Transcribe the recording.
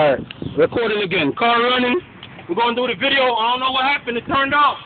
Alright, recording again. Car running. We're gonna do the video. I don't know what happened. It turned off.